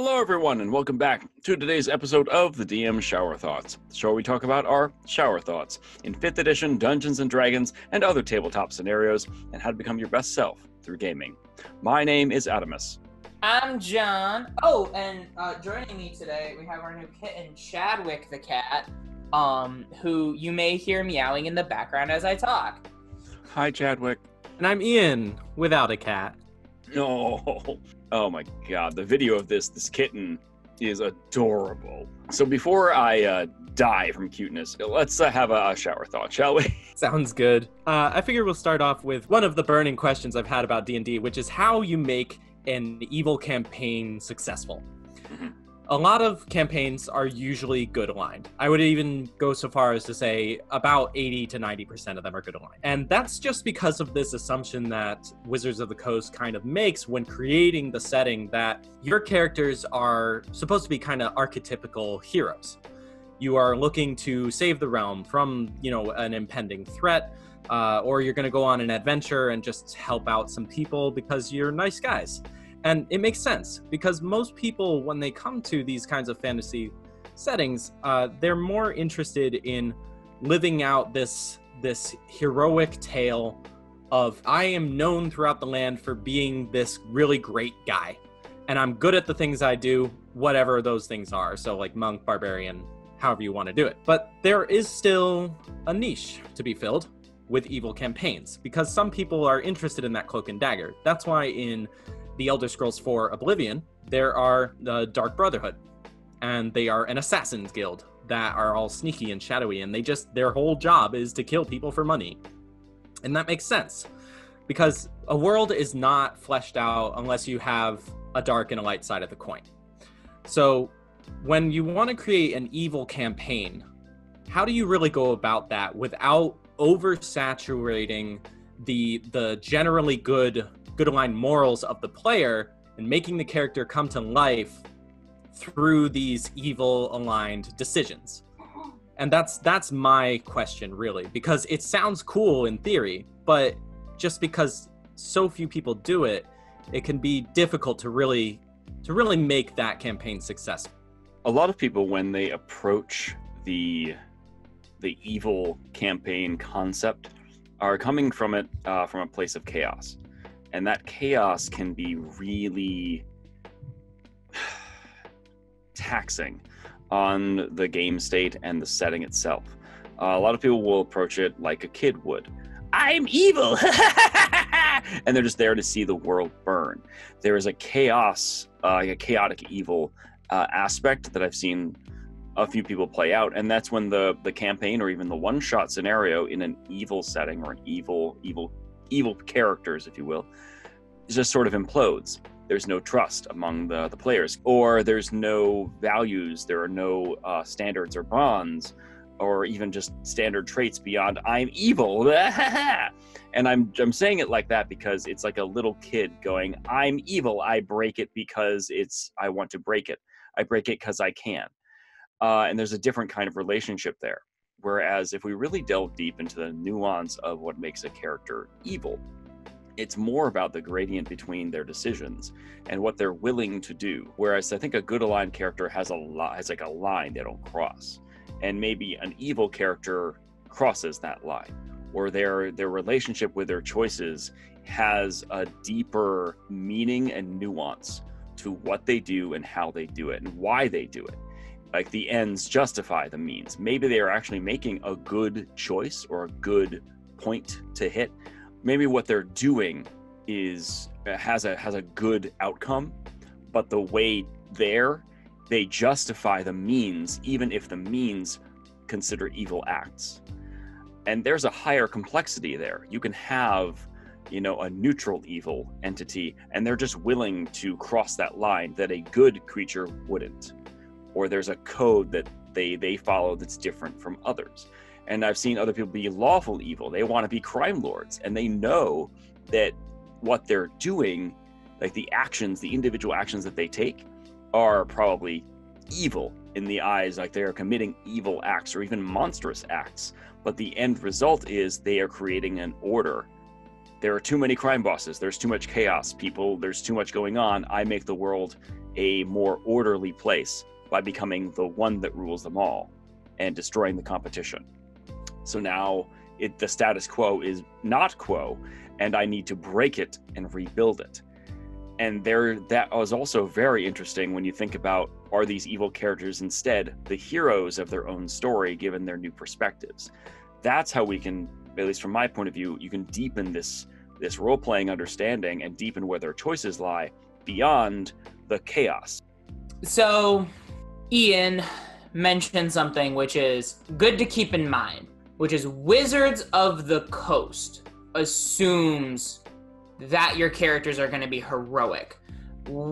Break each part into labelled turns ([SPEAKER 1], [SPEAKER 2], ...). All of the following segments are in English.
[SPEAKER 1] Hello, everyone, and welcome back to today's episode of the DM Shower Thoughts, the show where we talk about our shower thoughts in 5th edition Dungeons and Dragons and other tabletop scenarios and how to become your best self through gaming. My name is Adamus.
[SPEAKER 2] I'm John. Oh, and uh, joining me today, we have our new kitten, Chadwick the cat, um, who you may hear meowing in the background as I talk.
[SPEAKER 1] Hi, Chadwick.
[SPEAKER 3] And I'm Ian without a cat.
[SPEAKER 1] No. Oh my god, the video of this this kitten is adorable. So before I uh, die from cuteness, let's uh, have a, a shower thought, shall we?
[SPEAKER 3] Sounds good. Uh, I figure we'll start off with one of the burning questions I've had about D&D, which is how you make an evil campaign successful. A lot of campaigns are usually good aligned. I would even go so far as to say about 80 to 90% of them are good aligned. And that's just because of this assumption that Wizards of the Coast kind of makes when creating the setting that your characters are supposed to be kind of archetypical heroes. You are looking to save the realm from, you know, an impending threat, uh, or you're going to go on an adventure and just help out some people because you're nice guys. And it makes sense because most people, when they come to these kinds of fantasy settings, uh, they're more interested in living out this this heroic tale of I am known throughout the land for being this really great guy, and I'm good at the things I do, whatever those things are. So like monk, barbarian, however you want to do it. But there is still a niche to be filled with evil campaigns because some people are interested in that cloak and dagger. That's why in the Elder Scrolls 4 Oblivion, there are the Dark Brotherhood, and they are an assassins guild that are all sneaky and shadowy, and they just their whole job is to kill people for money. And that makes sense because a world is not fleshed out unless you have a dark and a light side of the coin. So, when you want to create an evil campaign, how do you really go about that without oversaturating the the generally good good aligned morals of the player and making the character come to life through these evil aligned decisions. And that's that's my question really because it sounds cool in theory but just because so few people do it it can be difficult to really to really make that campaign successful.
[SPEAKER 1] A lot of people, when they approach the the evil campaign concept, are coming from it uh, from a place of chaos, and that chaos can be really taxing on the game state and the setting itself. Uh, a lot of people will approach it like a kid would. I'm evil, and they're just there to see the world burn. There is a chaos, uh, a chaotic evil uh, aspect that I've seen a few people play out, and that's when the the campaign or even the one shot scenario in an evil setting or an evil evil evil characters, if you will, just sort of implodes. There's no trust among the the players, or there's no values. There are no uh, standards or bonds, or even just standard traits beyond "I'm evil." and I'm I'm saying it like that because it's like a little kid going, "I'm evil. I break it because it's I want to break it. I break it because I can." uh, and there's a different kind of relationship there. Whereas if we really delve deep into the nuance of what makes a character evil, it's more about the gradient between their decisions and what they're willing to do. Whereas I think a good aligned character has a lot has like a line they don't cross, and maybe an evil character crosses that line, or their their relationship with their choices has a deeper meaning and nuance to what they do and how they do it and why they do it like the ends justify the means. Maybe they are actually making a good choice or a good point to hit. Maybe what they're doing is uh, has a has a good outcome, but the way there they justify the means even if the means consider evil acts. And there's a higher complexity there. You can have you know a neutral evil entity and they're just willing to cross that line that a good creature wouldn't or there's a code that they they follow that's different from others. And i've seen other people be lawful evil. They want to be crime lords and they know that what they're doing like the actions the individual actions that they take are probably evil in the eyes like they are committing evil acts or even monstrous acts. But the end result is they are creating an order. There are too many crime bosses. There's too much chaos people. There's too much going on. I make the world a more orderly place by becoming the one that rules them all and destroying the competition. So now it, the status quo is not quo, and I need to break it and rebuild it. And there, that was also very interesting when you think about are these evil characters instead the heroes of their own story given their new perspectives? That's how we can, at least from my point of view, you can deepen this this role playing understanding and deepen where their choices lie beyond the chaos.
[SPEAKER 2] So, Ian mentioned something which is good to keep in mind, which is Wizards of the Coast assumes that your characters are going to be heroic.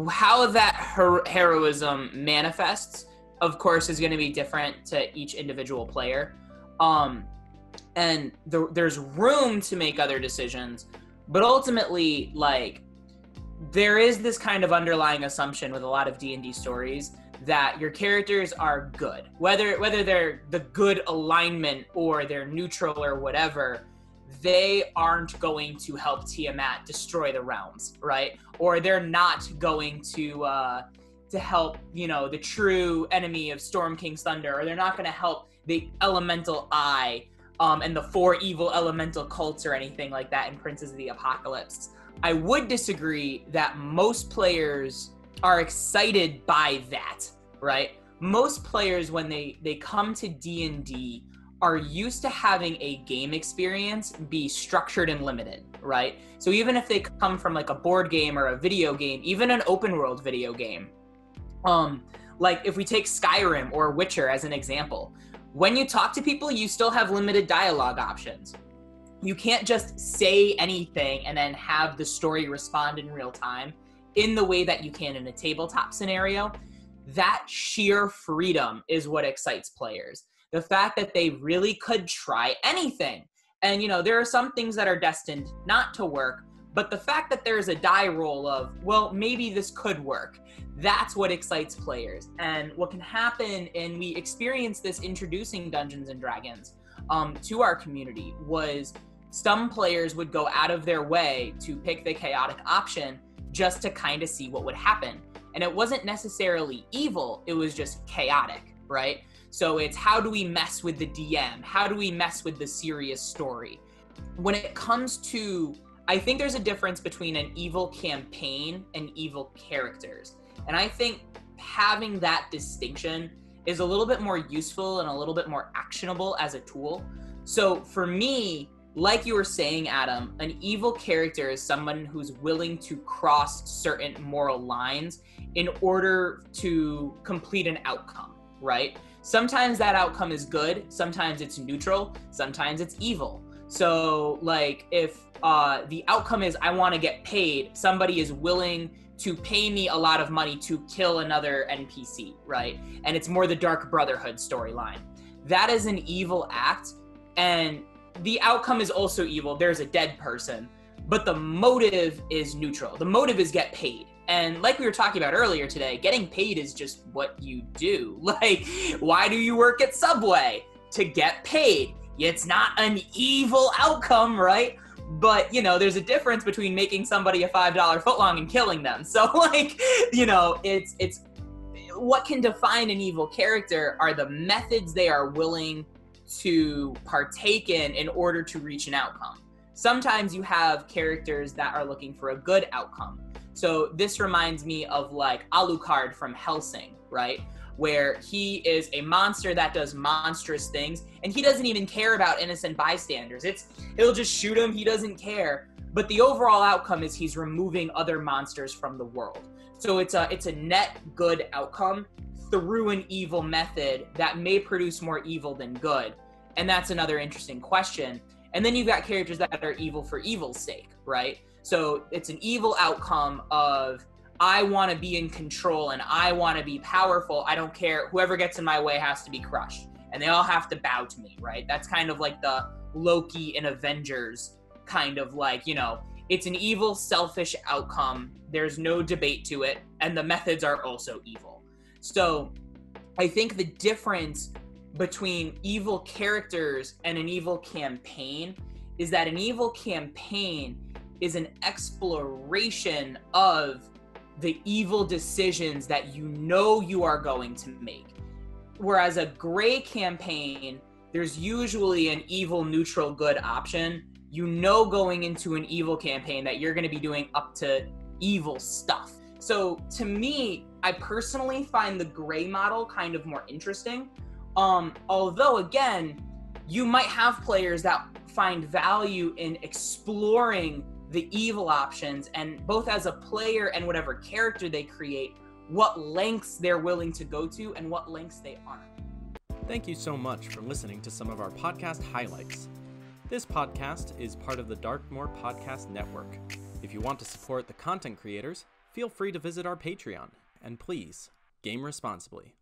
[SPEAKER 2] How that her- heroism manifests, of course, is going to be different to each individual player. Um, and the, there's room to make other decisions, but ultimately, like, there is this kind of underlying assumption with a lot of D&D stories that your characters are good. Whether whether they're the good alignment or they're neutral or whatever, they aren't going to help Tiamat destroy the realms, right? Or they're not going to uh to help, you know, the true enemy of Storm King's Thunder, or they're not going to help the Elemental Eye um, and the four evil elemental cults or anything like that in Princes of the Apocalypse. I would disagree that most players are excited by that, right? Most players when they they come to D&D are used to having a game experience be structured and limited, right? So even if they come from like a board game or a video game, even an open world video game, um like if we take Skyrim or Witcher as an example, when you talk to people, you still have limited dialogue options you can't just say anything and then have the story respond in real time in the way that you can in a tabletop scenario. That sheer freedom is what excites players. The fact that they really could try anything. And, you know, there are some things that are destined not to work, but the fact that there's a die roll of, well, maybe this could work, that's what excites players. And what can happen, and we experience this introducing Dungeons and Dragons um, to our community, was some players would go out of their way to pick the chaotic option just to kind of see what would happen. And it wasn't necessarily evil, it was just chaotic, right? So it's how do we mess with the DM? How do we mess with the serious story? When it comes to, I think there's a difference between an evil campaign and evil characters. And I think having that distinction is a little bit more useful and a little bit more actionable as a tool. So for me, like you were saying, Adam, an evil character is someone who's willing to cross certain moral lines in order to complete an outcome, right? Sometimes that outcome is good, sometimes it's neutral, sometimes it's evil. So, like, if uh, the outcome is I want to get paid, somebody is willing to pay me a lot of money to kill another NPC, right? And it's more the Dark Brotherhood storyline. That is an evil act, and the outcome is also evil. There's a dead person, but the motive is neutral. The motive is get paid. And like we were talking about earlier today, getting paid is just what you do. Like, why do you work at Subway? To get paid. It's not an evil outcome, right? But, you know, there's a difference between making somebody a $5 footlong and killing them. So, like, you know, it's, it's, what can define an evil character are the methods they are willing to partake in in order to reach an outcome. Sometimes you have characters that are looking for a good outcome. So this reminds me of like Alucard from Hellsing right? Where he is a monster that does monstrous things and he doesn't even care about innocent bystanders. It's he'll just shoot him, he doesn't care. But the overall outcome is he's removing other monsters from the world. So it's a it's a net good outcome through an evil method that may produce more evil than good. And that's another interesting question. And then you've got characters that are evil for evil's sake, right? So it's an evil outcome of I want to be in control and I want to be powerful. I don't care. Whoever gets in my way has to be crushed. And they all have to bow to me, right? That's kind of like the Loki in Avengers kind of like, you know, it's an evil, selfish outcome. There's no debate to it. And the methods are also evil. So I think the difference between evil characters and an evil campaign is that an evil campaign is an exploration of the evil decisions that you know you are going to make. Whereas a gray campaign, there's usually an evil, neutral, good option. You know, going into an evil campaign, that you're going to be doing up to evil stuff. So to me, I personally find the gray model kind of more interesting. Um, although, again, you might have players that find value in exploring the evil options and both as a player and whatever character they create what lengths they're willing to go to and what lengths they aren't
[SPEAKER 3] Thank you so much for listening to some of our podcast highlights. This podcast is part of the Darkmore Podcast Network. If you want to support the content creators, feel free to visit our Patreon. And please, game responsibly.